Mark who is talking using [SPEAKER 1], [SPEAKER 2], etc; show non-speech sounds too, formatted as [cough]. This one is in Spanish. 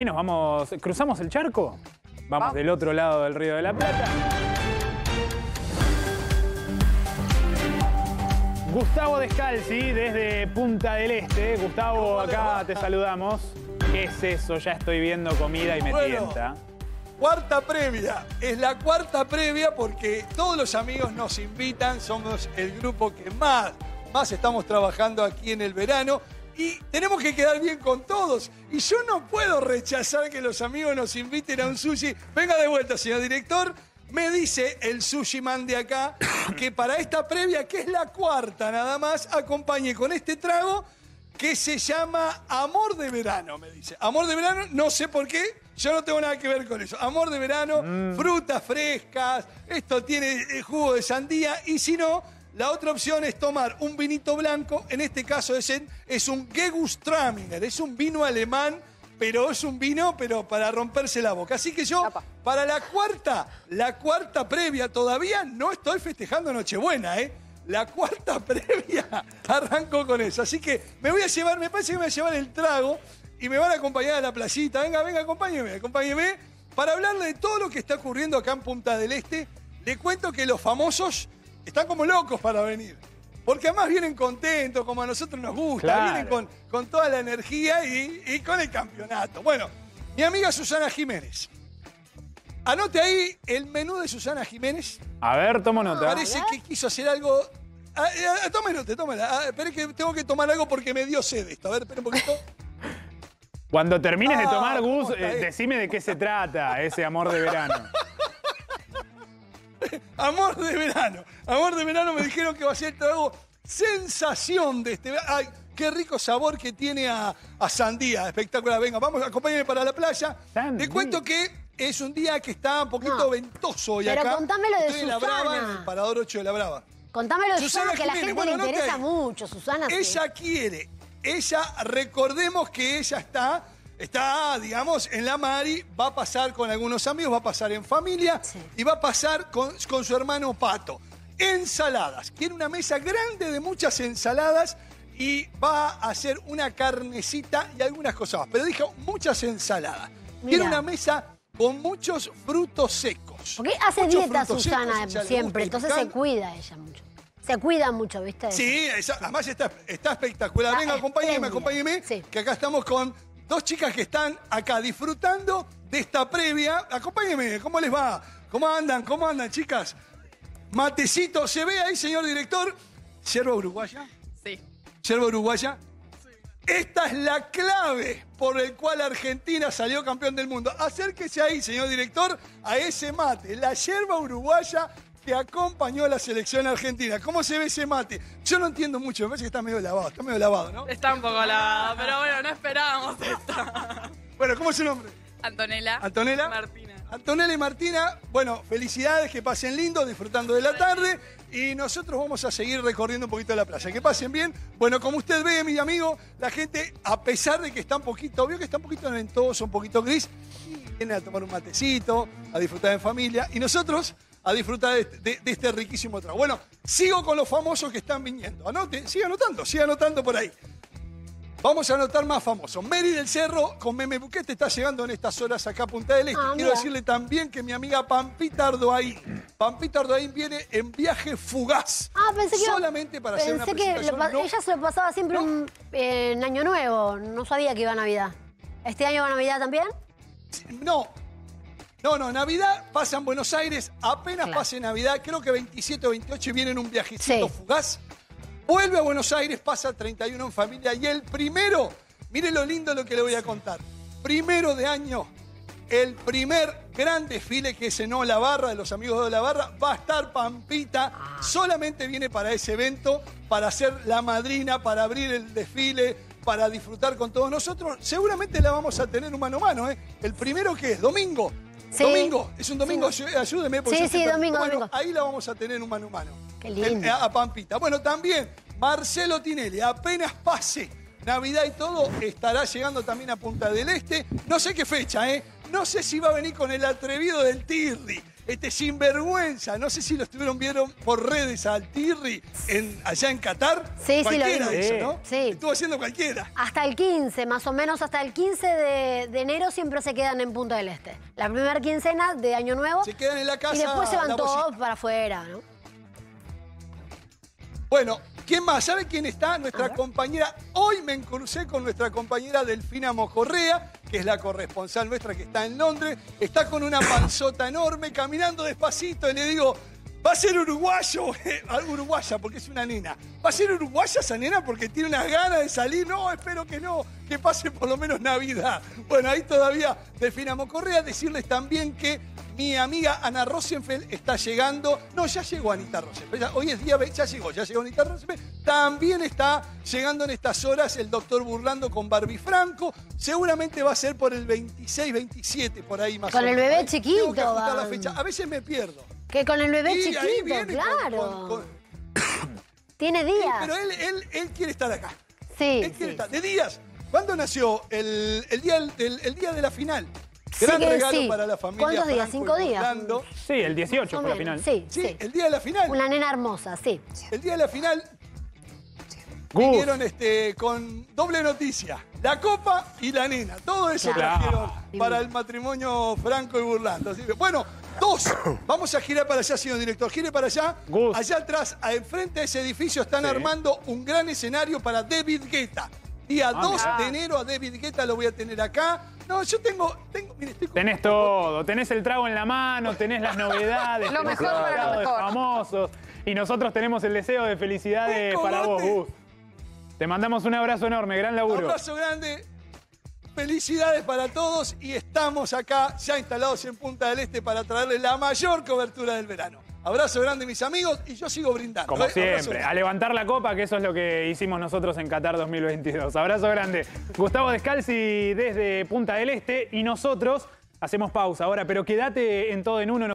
[SPEAKER 1] Y nos vamos, cruzamos el charco, vamos
[SPEAKER 2] Vamos.
[SPEAKER 1] del otro lado del Río de la Plata. Gustavo Descalzi desde Punta del Este. Gustavo, acá te saludamos. ¿Qué es eso? Ya estoy viendo comida y me
[SPEAKER 2] Bueno.
[SPEAKER 1] tienta.
[SPEAKER 2] Cuarta previa. Es la cuarta previa porque todos los amigos nos invitan. Somos el grupo que más, más estamos trabajando aquí en el verano. Y tenemos que quedar bien con todos. Y yo no puedo rechazar que los amigos nos inviten a un sushi. Venga de vuelta, señor director. Me dice el sushi man de acá que para esta previa, que es la cuarta nada más, acompañe con este trago que se llama Amor de Verano, me dice. Amor de Verano, no sé por qué, yo no tengo nada que ver con eso. Amor de Verano, frutas frescas, esto tiene eh, jugo de sandía y si no, la otra opción es tomar un vinito blanco, en este caso es, en- es un Gewürztraminer, es un vino alemán, pero es un vino pero para romperse la boca. Así que yo,
[SPEAKER 3] Apa.
[SPEAKER 2] para la cuarta, la cuarta previa, todavía no estoy festejando Nochebuena, ¿eh? La cuarta [laughs] previa arranco con eso. Así que me voy a llevar, me parece que me voy a llevar el trago y me van a acompañar a la playita. Venga, venga, acompáñeme, acompáñeme. Para hablarle de todo lo que está ocurriendo acá en Punta del Este, le cuento que los famosos están como locos para venir. Porque además vienen contentos, como a nosotros nos gusta,
[SPEAKER 1] Claro.
[SPEAKER 2] vienen con, con toda la energía y, y con el campeonato. Bueno, mi amiga Susana Jiménez. Anote ahí el menú de Susana Jiménez.
[SPEAKER 1] A ver, tomo nota.
[SPEAKER 2] Parece que quiso hacer algo. Ah, ah, tome nota, tómala. Ah, espere que tengo que tomar algo porque me dio sed esto. A ver, espere un poquito.
[SPEAKER 1] Cuando termines de
[SPEAKER 2] Ah,
[SPEAKER 1] tomar,
[SPEAKER 2] ¿cómo
[SPEAKER 1] Gus, eh, decime de qué se trata ese amor de verano.
[SPEAKER 2] Amor de verano. Amor de verano me dijeron que va a ser el trago sensación de este verano. Ay, qué rico sabor que tiene a, a sandía. Espectacular. Venga, vamos, acompáñenme para la playa.
[SPEAKER 1] Sandía.
[SPEAKER 2] Te cuento que es un día que está un poquito
[SPEAKER 3] No.
[SPEAKER 2] ventoso hoy
[SPEAKER 3] Pero
[SPEAKER 2] acá.
[SPEAKER 3] contámelo de
[SPEAKER 2] Estoy en la Brava,
[SPEAKER 3] Susana.
[SPEAKER 2] en el Parador 8 de la Brava.
[SPEAKER 3] Contámelo de
[SPEAKER 2] Susana
[SPEAKER 3] Susana, que a la gente
[SPEAKER 2] bueno,
[SPEAKER 3] le interesa mucho, Susana. sí.
[SPEAKER 2] Ella quiere, ella, recordemos que ella está, está, digamos, en la Mari, va a pasar con algunos amigos, va a pasar en familia
[SPEAKER 3] Sí.
[SPEAKER 2] y va a pasar con, con su hermano Pato. Ensaladas. Quiere una mesa grande de muchas ensaladas y va a hacer una carnecita y algunas cosas más. Pero dijo muchas ensaladas. Quiere
[SPEAKER 3] Mira.
[SPEAKER 2] una mesa con muchos frutos secos.
[SPEAKER 3] Porque hace
[SPEAKER 2] Muchos
[SPEAKER 3] dieta Susana
[SPEAKER 2] secos,
[SPEAKER 3] siempre, entonces se cuida ella mucho. Se cuida mucho, ¿viste?
[SPEAKER 2] Sí, esa- además está, está espectacular.
[SPEAKER 3] Está
[SPEAKER 2] Venga, acompáñeme, acompáñeme.
[SPEAKER 3] Sí.
[SPEAKER 2] Que acá estamos con dos chicas que están acá disfrutando de esta previa. Acompáñeme, ¿cómo les va? ¿Cómo andan? ¿Cómo andan, chicas? Matecito, ¿se ve ahí, señor director? Yerba uruguaya.
[SPEAKER 4] Sí.
[SPEAKER 2] Yerba uruguaya. Esta es la clave por el cual Argentina salió campeón del mundo. Acérquese ahí, señor director, a ese mate, la yerba uruguaya que acompañó a la selección argentina. ¿Cómo se ve ese mate? Yo no entiendo mucho, me parece que está medio lavado, está medio lavado, ¿no?
[SPEAKER 4] Está un poco lavado, pero bueno, no esperábamos esto. [laughs]
[SPEAKER 2] Bueno, ¿cómo es su nombre?
[SPEAKER 4] Antonella.
[SPEAKER 2] Antonella.
[SPEAKER 4] Martina.
[SPEAKER 2] Antonella y Martina, bueno, felicidades, que pasen lindo, disfrutando de la tarde. Y nosotros vamos a seguir recorriendo un poquito la playa. Que pasen bien. Bueno, como usted ve, mi amigo, la gente, a pesar de que está un poquito, vio que está un poquito ventoso, un poquito gris, viene a tomar un matecito, a disfrutar en familia. Y nosotros a disfrutar de, de- de este riquísimo trago. Bueno, sigo con los famosos que están viniendo. Anote, siga anotando, siga anotando por ahí. Vamos a anotar más famosos. Mary del Cerro con Meme Buquete está llegando en estas horas acá a Punta del Este.
[SPEAKER 3] Ah,
[SPEAKER 2] Quiero decirle también que mi amiga Pampita Ardoaín, Pampita Ardoaín viene en viaje fugaz.
[SPEAKER 3] Ah, pensé que
[SPEAKER 2] Solamente para hacer una
[SPEAKER 3] Pensé que lo
[SPEAKER 2] presentación.
[SPEAKER 3] pa-
[SPEAKER 2] no-
[SPEAKER 3] ella se lo pasaba siempre
[SPEAKER 2] No.
[SPEAKER 3] un- en Año Nuevo. No sabía que iba a Navidad. ¿Este año va a Navidad también?
[SPEAKER 2] No. No, no, Navidad pasa en Buenos Aires, apenas
[SPEAKER 3] Claro.
[SPEAKER 2] pase Navidad, creo que 27 o 28 viene en un viajecito
[SPEAKER 3] Sí.
[SPEAKER 2] fugaz. Vuelve a Buenos Aires, pasa 31 en familia y el primero, mire lo lindo lo que le voy a contar. Primero de año, el primer gran desfile que es en La Barra, de los amigos de La Barra, va a estar Pampita.
[SPEAKER 3] Ah.
[SPEAKER 2] Solamente viene para ese evento, para ser la madrina, para abrir el desfile, para disfrutar con todos nosotros. Seguramente la vamos a tener un mano a mano, ¿eh? El primero que es, domingo.
[SPEAKER 3] Sí.
[SPEAKER 2] Domingo, es un domingo,
[SPEAKER 3] Sí.
[SPEAKER 2] ayúdeme. porque
[SPEAKER 3] Sí, sí, domingo,
[SPEAKER 2] Bueno,
[SPEAKER 3] domingo.
[SPEAKER 2] Ahí la vamos a tener un mano a mano.
[SPEAKER 3] Qué lindo.
[SPEAKER 2] El- a Pampita. Bueno, también Marcelo Tinelli, apenas pase Navidad y todo, estará llegando también a Punta del Este. No sé qué fecha, ¿eh? No sé si va a venir con el atrevido del Tirri. Este sinvergüenza. No sé si lo estuvieron vieron por redes al Tirri en, allá en Qatar.
[SPEAKER 3] Sí, sí, lo
[SPEAKER 2] cualquiera hizo. ¿no?
[SPEAKER 3] Sí.
[SPEAKER 2] Estuvo haciendo cualquiera.
[SPEAKER 3] Hasta el 15, más o menos hasta el 15 de, de enero siempre se quedan en Punta del Este. La primera quincena de Año Nuevo.
[SPEAKER 2] Se quedan en la casa.
[SPEAKER 3] y después se van todos para afuera, ¿no?
[SPEAKER 2] Bueno, ¿quién más? ¿Sabe quién está? Nuestra compañera. Hoy me crucé con nuestra compañera Delfina Mocorrea, que es la corresponsal nuestra que está en Londres. Está con una panzota enorme, caminando despacito y le digo. Va a ser uruguayo, [laughs] uruguaya, porque es una nena. ¿Va a ser uruguaya esa nena porque tiene unas ganas de salir? No, espero que no, que pase por lo menos Navidad. Bueno, ahí todavía Delfina Mocorrea. Decirles también que mi amiga Ana Rosenfeld está llegando. No, ya llegó Anita Rosenfeld. Ya- Hoy es día, ya llegó, ya llegó Anita Rosenfeld. También está llegando en estas horas el doctor Burlando con Barbie Franco. Seguramente va a ser por el 26, 27, por ahí más
[SPEAKER 3] Con
[SPEAKER 2] o
[SPEAKER 3] el bebé
[SPEAKER 2] ¿eh?
[SPEAKER 3] chiquito
[SPEAKER 2] Tengo que ajustar la
[SPEAKER 3] van.
[SPEAKER 2] fecha. A veces me pierdo.
[SPEAKER 3] Que con el bebé
[SPEAKER 2] Y
[SPEAKER 3] chiquito,
[SPEAKER 2] con-
[SPEAKER 3] claro.
[SPEAKER 2] con- con-
[SPEAKER 3] Tiene
[SPEAKER 2] Sí,
[SPEAKER 3] días.
[SPEAKER 2] pero él, él, él quiere estar acá.
[SPEAKER 3] Sí,
[SPEAKER 2] Él quiere
[SPEAKER 3] sí.
[SPEAKER 2] estar. De días. ¿Cuándo nació? El, el día, el día de la final. Gran regalo
[SPEAKER 3] sí.
[SPEAKER 2] para la familia.
[SPEAKER 3] ¿Cuántos días? ¿Cinco días?
[SPEAKER 1] Sí, el 18
[SPEAKER 3] Más o
[SPEAKER 1] fue la final.
[SPEAKER 3] Sí,
[SPEAKER 2] Sí,
[SPEAKER 3] sí.
[SPEAKER 2] el día de la final.
[SPEAKER 3] Una nena hermosa, sí.
[SPEAKER 2] El día de la final vinieron este, con doble noticia. La copa y la nena. Todo eso
[SPEAKER 3] Claro.
[SPEAKER 2] trajeron para el matrimonio Franco y Burlando. Así que, bueno, dos. [coughs] Vamos a girar para allá, señor director. Gire para allá.
[SPEAKER 1] Gus.
[SPEAKER 2] Allá atrás, a- enfrente de ese edificio, están
[SPEAKER 1] Sí.
[SPEAKER 2] armando un gran escenario para David Guetta. Día 2
[SPEAKER 1] mirá.
[SPEAKER 2] de enero a David Guetta lo voy a tener acá. No, yo tengo, tengo, mire, estoy con-
[SPEAKER 1] Tenés todo, tenés el trago en la mano, tenés las novedades, [laughs]
[SPEAKER 5] Lo
[SPEAKER 1] tenés
[SPEAKER 5] mejor para lo
[SPEAKER 1] de
[SPEAKER 5] mejor.
[SPEAKER 1] famosos. Y nosotros tenemos el deseo de felicidades
[SPEAKER 2] Un
[SPEAKER 1] para vos,
[SPEAKER 2] cogote.
[SPEAKER 1] Gus. Te mandamos un abrazo enorme, gran laburo.
[SPEAKER 2] Abrazo grande. Felicidades para todos y estamos acá ya instalados en Punta del Este para traerles la mayor cobertura del verano. Abrazo grande mis amigos y yo sigo brindando.
[SPEAKER 1] Como
[SPEAKER 2] ¿eh?
[SPEAKER 1] Siempre, a levantar la copa, que eso es lo que hicimos nosotros en Qatar 2022. Abrazo grande. Gustavo Descalzi desde Punta del Este y nosotros hacemos pausa ahora, pero quédate en todo en uno.